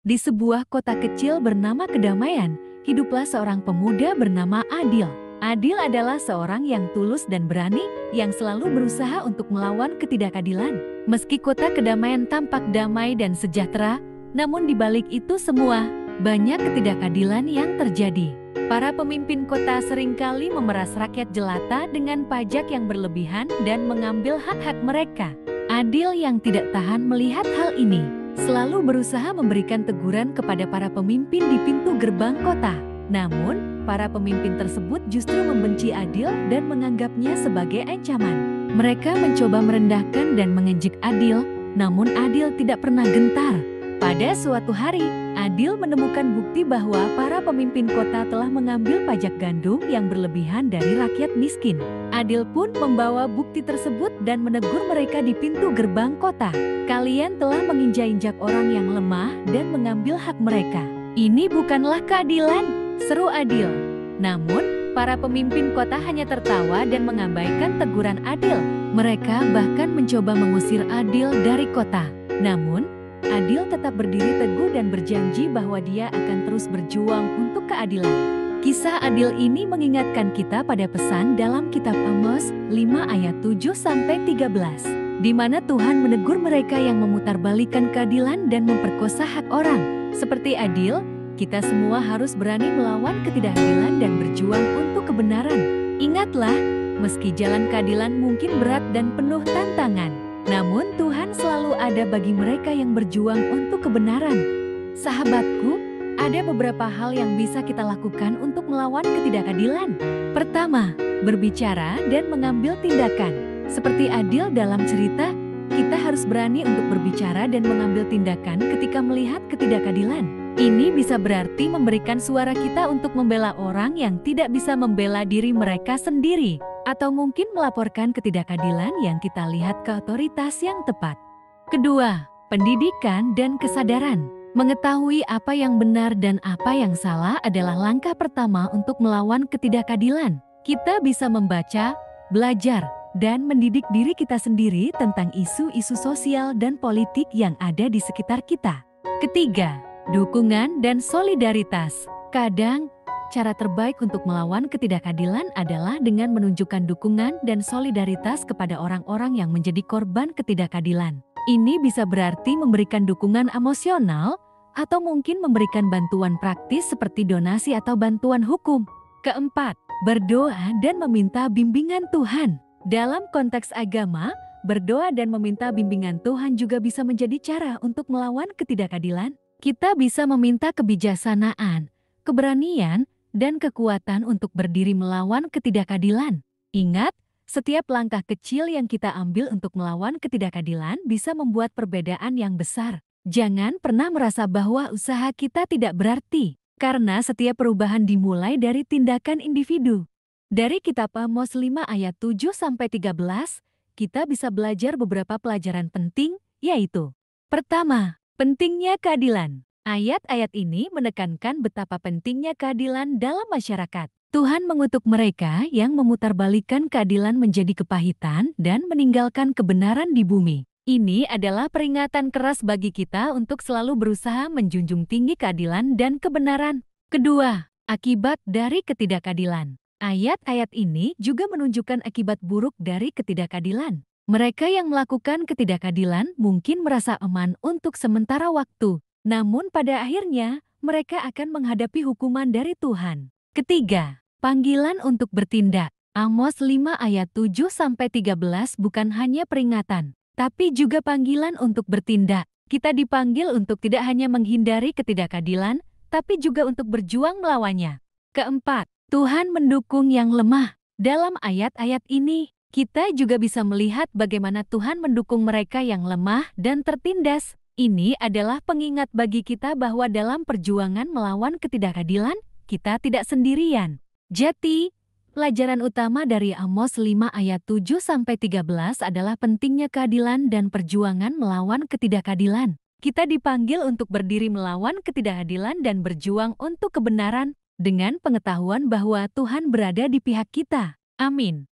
Di sebuah kota kecil bernama Kedamaian, hiduplah seorang pemuda bernama Adil. Adil adalah seorang yang tulus dan berani yang selalu berusaha untuk melawan ketidakadilan. Meski kota Kedamaian tampak damai dan sejahtera, namun di balik itu semua, banyak ketidakadilan yang terjadi. Para pemimpin kota sering kali memeras rakyat jelata dengan pajak yang berlebihan dan mengambil hak-hak mereka. Adil yang tidak tahan melihat hal ini selalu berusaha memberikan teguran kepada para pemimpin di pintu gerbang kota. Namun, para pemimpin tersebut justru membenci Adil dan menganggapnya sebagai ancaman. Mereka mencoba merendahkan dan mengejek Adil, namun Adil tidak pernah gentar. Pada suatu hari, Adil menemukan bukti bahwa para pemimpin kota telah mengambil pajak gandum yang berlebihan dari rakyat miskin. Adil pun membawa bukti tersebut dan menegur mereka di pintu gerbang kota. Kalian telah menginjak-injak orang yang lemah dan mengambil hak mereka. Ini bukanlah keadilan, seru Adil. Namun, para pemimpin kota hanya tertawa dan mengabaikan teguran Adil. Mereka bahkan mencoba mengusir Adil dari kota. Namun, Adil tetap berdiri teguh dan berjanji bahwa dia akan terus berjuang untuk keadilan. Kisah Adil ini mengingatkan kita pada pesan dalam kitab Amos 5 ayat 7 sampai 13, di mana Tuhan menegur mereka yang memutarbalikkan keadilan dan memperkosa hak orang. Seperti Adil, kita semua harus berani melawan ketidakadilan dan berjuang untuk kebenaran. Ingatlah, meski jalan keadilan mungkin berat dan penuh tantangan, namun Tuhan selalu ada bagi mereka yang berjuang untuk kebenaran. Sahabatku, ada beberapa hal yang bisa kita lakukan untuk melawan ketidakadilan. Pertama, berbicara dan mengambil tindakan. Seperti adil dalam cerita, kita harus berani untuk berbicara dan mengambil tindakan ketika melihat ketidakadilan. Ini bisa berarti memberikan suara kita untuk membela orang yang tidak bisa membela diri mereka sendiri atau mungkin melaporkan ketidakadilan yang kita lihat ke otoritas yang tepat. Kedua, pendidikan dan kesadaran. Mengetahui apa yang benar dan apa yang salah adalah langkah pertama untuk melawan ketidakadilan. Kita bisa membaca, belajar, dan mendidik diri kita sendiri tentang isu-isu sosial dan politik yang ada di sekitar kita. Ketiga, dukungan dan solidaritas. Kadang Cara terbaik untuk melawan ketidakadilan adalah dengan menunjukkan dukungan dan solidaritas kepada orang-orang yang menjadi korban ketidakadilan. Ini bisa berarti memberikan dukungan emosional atau mungkin memberikan bantuan praktis seperti donasi atau bantuan hukum. Keempat, berdoa dan meminta bimbingan Tuhan. Dalam konteks agama, berdoa dan meminta bimbingan Tuhan juga bisa menjadi cara untuk melawan ketidakadilan. Kita bisa meminta kebijaksanaan, keberanian, dan kekuatan untuk berdiri melawan ketidakadilan. Ingat, setiap langkah kecil yang kita ambil untuk melawan ketidakadilan bisa membuat perbedaan yang besar. Jangan pernah merasa bahwa usaha kita tidak berarti, karena setiap perubahan dimulai dari tindakan individu. Dari kitab Amos 5 ayat 7-13, kita bisa belajar beberapa pelajaran penting, yaitu Pertama, pentingnya keadilan. Ayat-ayat ini menekankan betapa pentingnya keadilan dalam masyarakat. Tuhan mengutuk mereka yang memutarbalikkan keadilan menjadi kepahitan dan meninggalkan kebenaran di bumi. Ini adalah peringatan keras bagi kita untuk selalu berusaha menjunjung tinggi keadilan dan kebenaran. Kedua, akibat dari ketidakadilan. Ayat-ayat ini juga menunjukkan akibat buruk dari ketidakadilan. Mereka yang melakukan ketidakadilan mungkin merasa aman untuk sementara waktu, namun pada akhirnya, mereka akan menghadapi hukuman dari Tuhan. Ketiga, panggilan untuk bertindak. Amos 5 ayat 7-13 bukan hanya peringatan, tapi juga panggilan untuk bertindak. Kita dipanggil untuk tidak hanya menghindari ketidakadilan, tapi juga untuk berjuang melawannya. Keempat, Tuhan mendukung yang lemah. Dalam ayat-ayat ini, kita juga bisa melihat bagaimana Tuhan mendukung mereka yang lemah dan tertindas. Ini adalah pengingat bagi kita bahwa dalam perjuangan melawan ketidakadilan, kita tidak sendirian. Jadi, pelajaran utama dari Amos 5 ayat 7-13 adalah pentingnya keadilan dan perjuangan melawan ketidakadilan. Kita dipanggil untuk berdiri melawan ketidakadilan dan berjuang untuk kebenaran dengan pengetahuan bahwa Tuhan berada di pihak kita. Amin.